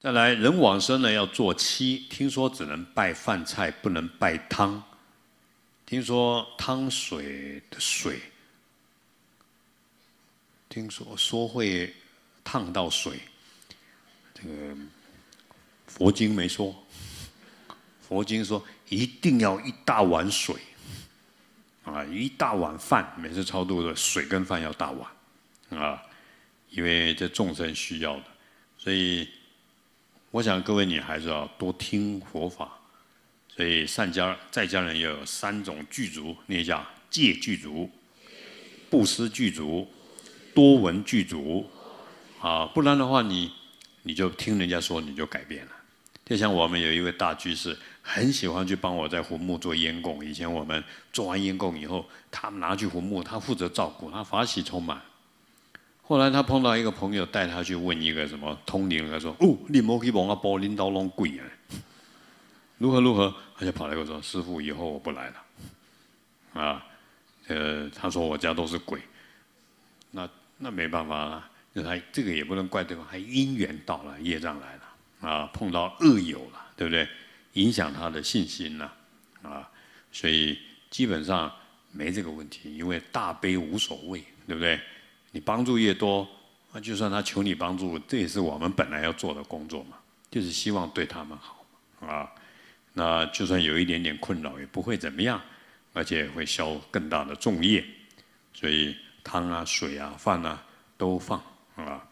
再来，人往生呢要做七，听说只能拜饭菜，不能拜汤。听说汤水的水，听说说会烫到水。这个佛经没说，佛经说一定要一大碗水，啊，一大碗饭，每次超度的水跟饭要大碗，啊，因为这众生需要的，所以。我想各位女孩子要多听佛法，所以善家在家人要有三种具足，那叫戒具足、布施具足、多闻具足，啊，不然的话你你就听人家说你就改变了。就像我们有一位大居士，很喜欢去帮我在坟墓做烟供。以前我们做完烟供以后，他拿去坟墓，他负责照顾，他法喜充满。后来他碰到一个朋友，带他去问一个什么通灵，他说：“哦，你莫去帮我包领导弄鬼啊！如何如何？”他就跑来跟我说：“师傅，以后我不来了。”啊，呃，他说我家都是鬼，那那没办法了，那他这个也不能怪对方，还因缘到了，业障来了啊，碰到恶友了，对不对？影响他的信心了啊，所以基本上没这个问题，因为大悲无所谓，对不对？你帮助越多，那就算他求你帮助，这也是我们本来要做的工作嘛，就是希望对他们好啊。那就算有一点点困扰，也不会怎么样，而且会消更大的重业。所以汤啊、水啊、饭啊都放啊。